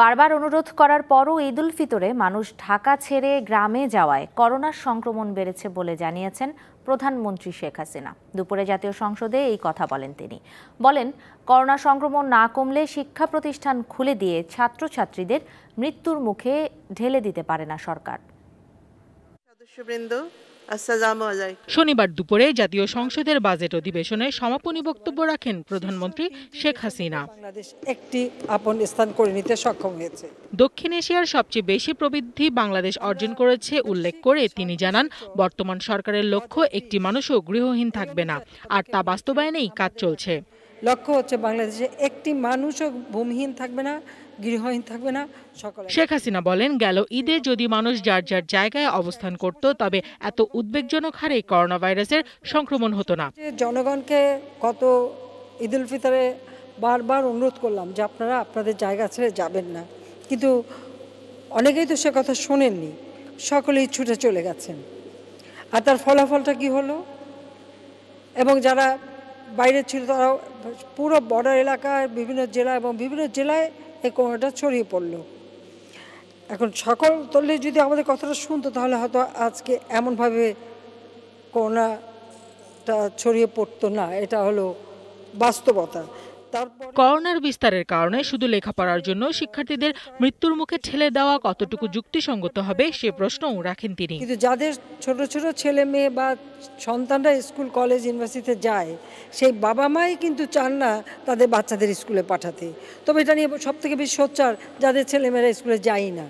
বারবার অনুরোধ করার পরও ঈদ উল ফিতরে মানুষ ঢাকা ছেড়ে গ্রামে যাওয়ায় করোনার সংক্রমণ বেড়েছে বলে জানিয়েছেন প্রধানমন্ত্রী শেখ হাসিনা। দুপুরে জাতীয় সংসদে এই কথা বলেন তিনি। বলেন, করোনা সংক্রমণ না কমলে শিক্ষা প্রতিষ্ঠান খুলে দিয়ে ছাত্রছাত্রীদের মৃত্যুর মুখে ঢেলে দিতে পারে না সরকার। সদস্যবৃন্দ শনিবার দুপুরে জাতীয় সংসদের বাজেট অধিবেশনে সমাপনী বক্তব্য রাখেন প্রধানমন্ত্রী শেখ হাসিনা। বাংলাদেশ একটি আপন স্থান করে নিতে সক্ষম হয়েছে। দক্ষিণ এশিয়ার সবচেয়ে বেশি প্রবৃদ্ধি বাংলাদেশ অর্জন করেছে উল্লেখ করে তিনি জানান বর্তমান সরকারের লক্ষ্য একটি মানুষও গৃহহীন থাকবে না আর তা বাস্তবায়নেই কাজ চলছে। লক্ষ্য হচ্ছে বাংলাদেশে একটি মানুষও ভূমিহীন থাকবে না গৃহহীন থাকবে না সকলে শেখ হাসিনা বলেন গেল ঈদে যদি মানুষ যার যার জায়গায় অবস্থান করত তবে এত উদ্বেগজনক হারে করোনা ভাইরাসের সংক্রমণ হতো না। জনগণকে কত ঈদ উল ফিতরে বারবার অনুরোধ করলাম যে আপনারা আপনাদের জায়গা ছেড়ে যাবেন না। কিন্তু অনেকেই তো সে কথা শোনেননি সকলেই ছুটে চলে গেছেন। আর তার ফলাফলটা কি হলো? এবং যারা বাইরে ছিল তারা পুরো বর্ডার এলাকায়, বিভিন্ন জেলা এবং বিভিন্ন জেলায় এই করোনাটা ছড়িয়ে পড়ল। এখন সকল তলে যদি আমাদের কথাটা শুনতো, তাহলে হয়তো আজকে এমনভাবে করোনাটা ছড়িয়ে পড়তো না। এটা হলো বাস্তবতা। করোনার বিস্তারের কারণে শুধু লেখাপড়ার জন্য শিক্ষার্থীদের মৃত্যুর মুখে ঠেলে দেওয়া কতটুকু যুক্তিসঙ্গত হবে সে প্রশ্নও রাখেন তিনি। কিন্তু যাদের ছোট ছোট ছেলে মেয়ে বা সন্তানরা স্কুল কলেজ ইউনিভার্সিটিতে যায় সেই বাবা মাই কিন্তু চান না তাদের বাচ্চাদের স্কুলে পাঠাতে। তবে এটা নিয়ে সব থেকে বেশি সোচ্চার যাদের ছেলেমেয়েরা স্কুলে যায়ই না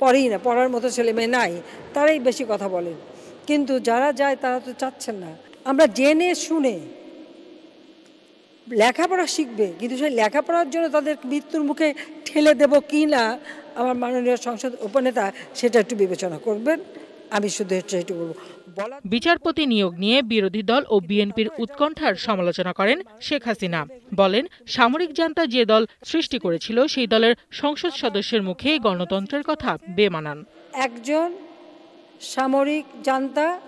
পড়েই না পড়ার মতো ছেলে মেয়ে নাই তারাই বেশি কথা বলেন। কিন্তু যারা যায় তারা তো চাচ্ছেন না। আমরা জেনে শুনে লেখাপড়া শিখবে কিন্তু সেই লেখাপড়ার জন্য তাদের মৃত্যুর মুখে ঠেলে দেব কি না আমার মাননীয় সংসদ উপনেতা সেটা একটু বিবেচনা করবেন। আমি শুধু একটু বলব। বলা বিচারপতি নিয়োগ নিয়ে বিরোধী দল ও বিএনপির উৎকণ্ঠার সমালোচনা করেন শেখ হাসিনা। বলেন সামরিক জান্তা যে দল সৃষ্টি করেছিল সেই দলের সংসদ সদস্যের মুখে গণতন্ত্রের কথা বেমানান। একজন সামরিক জান্তা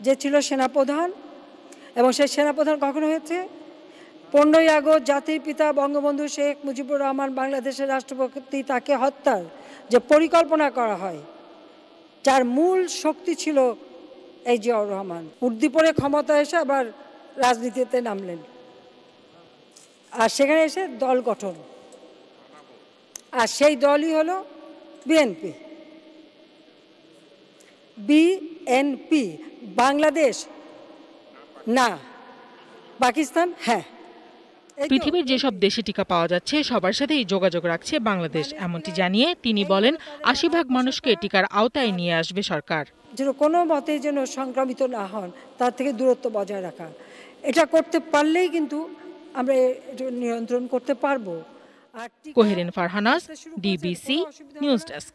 যে ছিল সেনাপ্রধান এবং সেই সেনাপ্রধান কখন হয়েছে? পনেরোই আগস্ট জাতির পিতা বঙ্গবন্ধু শেখ মুজিবুর রহমান বাংলাদেশের রাষ্ট্রপতি তাকে হত্যার যে পরিকল্পনা করা হয়, যার মূল শক্তি ছিল এই জিয়াউর রহমান। উদ্দীপনে ক্ষমতা এসে আবার রাজনীতিতে নামলেন। আর সেখানে এসে দল গঠন। আর সেই দলই হলো বিএনপি। বিএনপি, বাংলাদেশ না, পাকিস্তান হ্যাঁ। পৃথিবীর যেসব দেশে টিকা পাওয়া যাচ্ছে সবার সাথেই যোগাযোগ রাখছে বাংলাদেশ এমনটি জানিয়ে তিনি বলেন আশি ভাগ মানুষকে টিকার আওতায় নিয়ে আসবে সরকার। যেন কোনো মতে যেন সংক্রামিত না হন তার থেকে দূরত্ব বজায় রাখা। এটা করতে পারলেই কিন্তু আমরা নিয়ন্ত্রণ করতে পারব। কোহেরিন ফারহানাস ডিবিসি নিউজ। ডেস্ক।